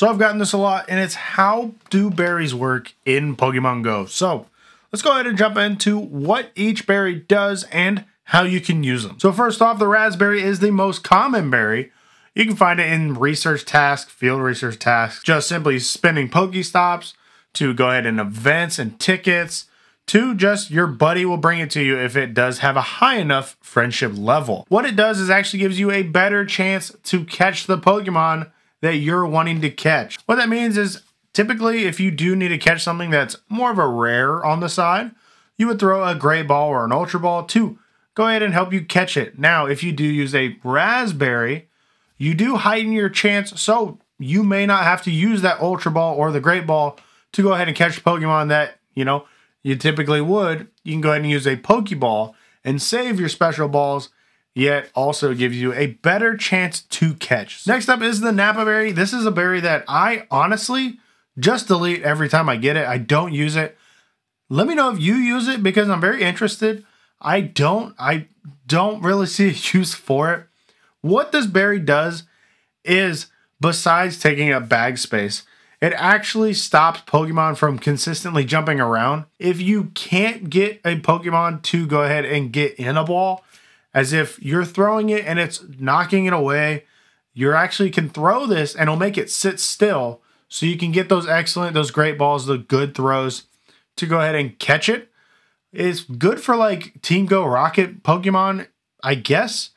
So I've gotten this a lot, and it's how do berries work in Pokemon Go. So let's go ahead and jump into what each berry does and how you can use them. So first off, the razz berry is the most common berry. You can find it in research tasks, field research tasks, just simply spinning Pokestops to go ahead and events and tickets to just your buddy will bring it to you if it does have a high enough friendship level. What it does is actually gives you a better chance to catch the Pokemon that you're wanting to catch. What that means is typically if you do need to catch something that's more of a rare on the side, you would throw a Great Ball or an Ultra Ball to go ahead and help you catch it. Now, if you do use a Razz Berry, you do heighten your chance, so you may not have to use that Ultra Ball or the Great Ball to go ahead and catch Pokemon that, you know, you typically would. You can go ahead and use a Pokeball and save your special balls yet also gives you a better chance to catch. Next up is the Nanab berry. This is a berry that I honestly just delete every time I get it. I don't use it. Let me know if you use it because I'm very interested. I don't I don't really see a use for it. What this berry does is besides taking up bag space, it actually stops Pokemon from consistently jumping around. If you can't get a Pokemon to go ahead and get in a ball, as if you're throwing it and it's knocking it away. You actually can throw this and it'll make it sit still so you can get those excellent, those great balls, the good throws to go ahead and catch it. It's good for like Team Go Rocket Pokemon, I guess,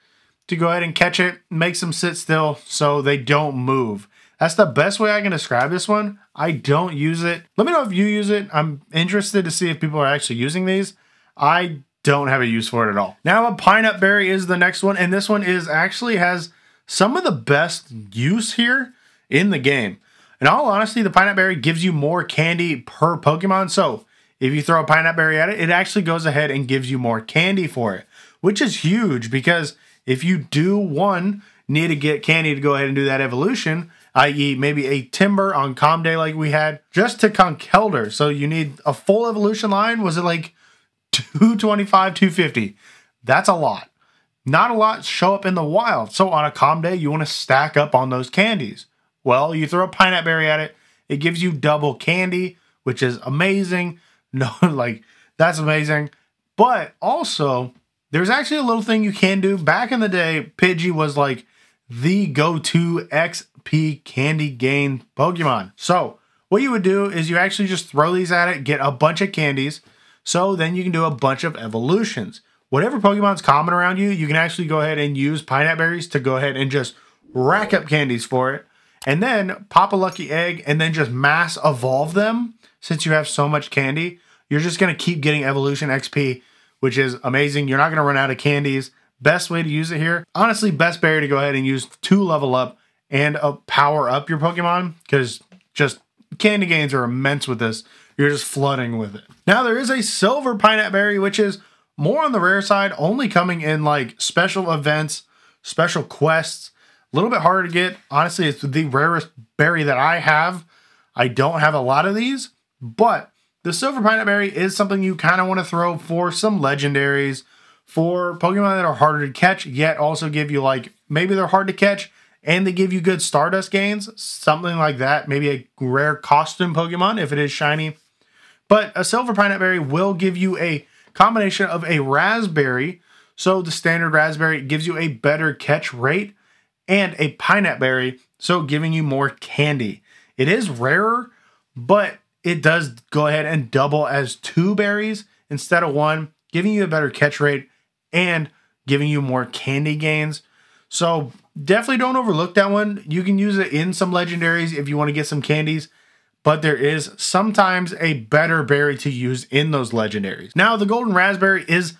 to go ahead and catch it, makes them sit still so they don't move. That's the best way I can describe this one. I don't use it. Let me know if you use it. I'm interested to see if people are actually using these. I don't have a use for it at all. Now a pinap berry is the next one, and this one is actually has some of the best use here in the game. In all honesty, the pinap berry gives you more candy per Pokemon. So if you throw a pinap berry at it, it actually goes ahead and gives you more candy for it, which is huge because if you do one need to get candy to go ahead and do that evolution, i.e., maybe a Timburr on Comm Day like we had, just to Conkeldurr. So you need a full evolution line. Was it like 225, 250. That's a lot. Not a lot show up in the wild. So on a calm day, you want to stack up on those candies. Well, you throw a pinap berry at it, it gives you double candy, which is amazing. No, like that's amazing. But also, there's actually a little thing you can do. Back in the day, Pidgey was like the go-to XP candy gain Pokemon. So what you would do is you actually just throw these at it, get a bunch of candies, so then you can do a bunch of evolutions. Whatever Pokemon's common around you, you can actually go ahead and use pinap berries to go ahead and just rack up candies for it. And then pop a lucky egg and then just mass evolve them. Since you have so much candy, you're just going to keep getting evolution XP, which is amazing. You're not going to run out of candies. Best way to use it here, honestly, best berry to go ahead and use to level up and uh, power up your Pokemon because just candy gains are immense with this. You're just flooding with it. Now there is a silver pinap berry, which is more on the rare side, only coming in like special events, special quests. A little bit harder to get. Honestly, it's the rarest berry that I have. I don't have a lot of these, but the silver pinap berry is something you kind of want to throw for some legendaries, for Pokemon that are harder to catch, yet also give you like maybe they're hard to catch and they give you good Stardust gains, something like that. Maybe a rare costume Pokemon if it is shiny but a silver pinap berry will give you a combination of a razz berry. So the standard razz berry gives you a better catch rate and a pinap berry, so giving you more candy. It is rarer, but it does go ahead and double as two berries instead of one, giving you a better catch rate and giving you more candy gains. So definitely don't overlook that one. You can use it in some legendaries if you want to get some candies but there is sometimes a better berry to use in those legendaries. Now, the golden razz berry is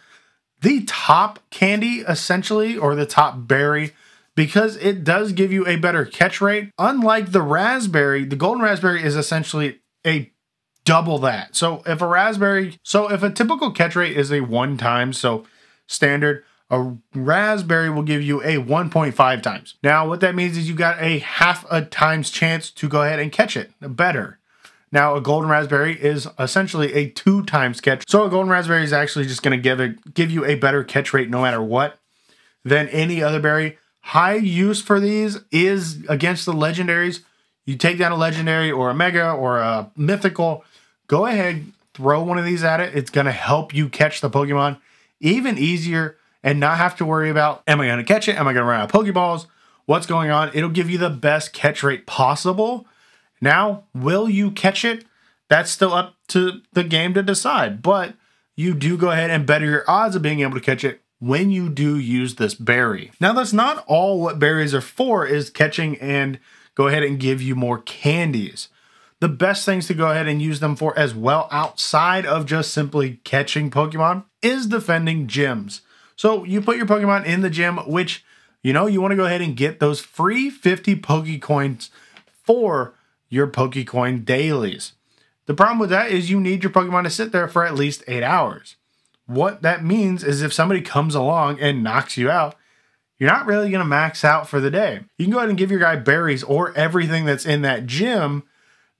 the top candy, essentially, or the top berry, because it does give you a better catch rate. Unlike the razz berry, the golden razz berry is essentially a double that. So if a razz berry, so if a typical catch rate is a one time, so standard, a razz berry will give you a 1.5 times. Now, what that means is you got a half a times chance to go ahead and catch it better. Now, a golden razz berry is essentially a two times catch. So a golden razz berry is actually just going to give it give you a better catch rate no matter what than any other berry. High use for these is against the legendaries. you take down a legendary or a mega or a mythical, go ahead, throw one of these at it. It's going to help you catch the Pokemon even easier and not have to worry about am I going to catch it? Am I going to run out of Pokeballs? What's going on? It'll give you the best catch rate possible. Now, will you catch it? That's still up to the game to decide, but you do go ahead and better your odds of being able to catch it when you do use this berry. Now, that's not all what berries are for, is catching and go ahead and give you more candies. The best things to go ahead and use them for as well, outside of just simply catching Pokemon, is defending gyms. So you put your Pokemon in the gym, which, you know, you want to go ahead and get those free 50 Pokecoins for your Pokecoin dailies. The problem with that is you need your Pokemon to sit there for at least eight hours. What that means is if somebody comes along and knocks you out, you're not really going to max out for the day. You can go ahead and give your guy berries or everything that's in that gym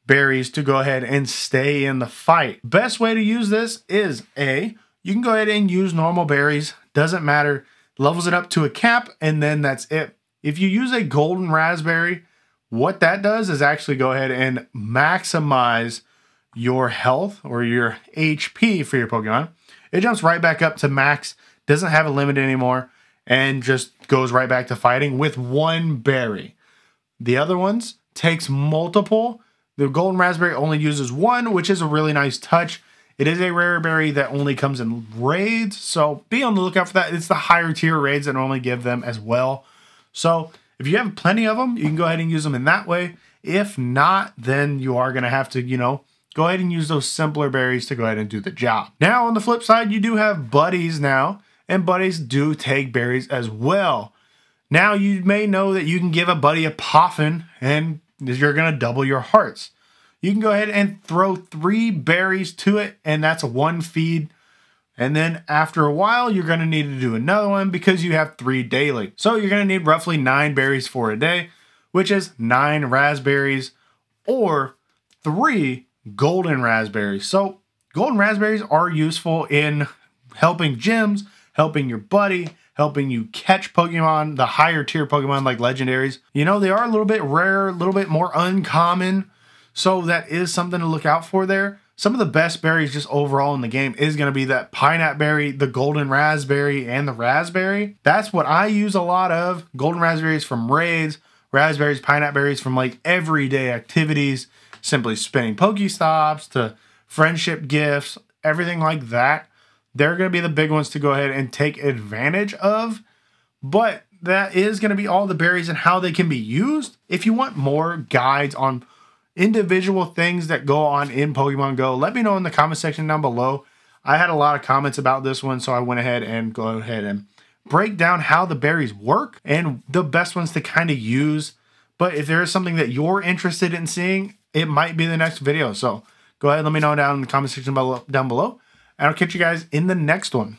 berries to go ahead and stay in the fight. Best way to use this is A, you can go ahead and use normal berries, doesn't matter, levels it up to a cap, and then that's it. If you use a golden razz berry, what that does is actually go ahead and maximize your health or your HP for your Pokemon. It jumps right back up to max, doesn't have a limit anymore, and just goes right back to fighting with one berry. The other ones takes multiple. The golden razz berry only uses one, which is a really nice touch. It is a rare berry that only comes in raids, so be on the lookout for that. It's the higher tier raids that normally give them as well. So if you have plenty of them, you can go ahead and use them in that way. If not, then you are going to have to, you know, go ahead and use those simpler berries to go ahead and do the job. Now, on the flip side, you do have buddies now, and buddies do take berries as well. Now, you may know that you can give a buddy a Poffin, and you're going to double your hearts. You can go ahead and throw three berries to it, and that's one feed. And then after a while, you're to need to do another one because you have three daily. So you're to need roughly nine berries for a day, which is nine razz berries or three golden razz berries. So golden razz berries are useful in helping gyms, helping your buddy, helping you catch Pokemon, the higher tier Pokemon like legendaries. You know, they are a little bit rare, a little bit more uncommon. So that is something to look out for there. Some of the best berries just overall in the game is going to be that pinap berry, the golden razz berry, and the razz berry. That's what I use a lot of. Golden razz berries from raids, raspberries, pinap berries from like everyday activities simply spinning Pokestops to friendship gifts, everything like that. They're going to be the big ones to go ahead and take advantage of. But that is going to be all the berries and how they can be used. If you want more guides on individual things that go on in Pokemon Go, let me know in the comment section down below. I had a lot of comments about this one, so I went ahead and go ahead and break down how the berries work and the best ones to kind of use. But if there is something that you're interested in seeing, it might be the next video. So go ahead, let me know down in the comment section below, down below, and I'll catch you guys in the next one.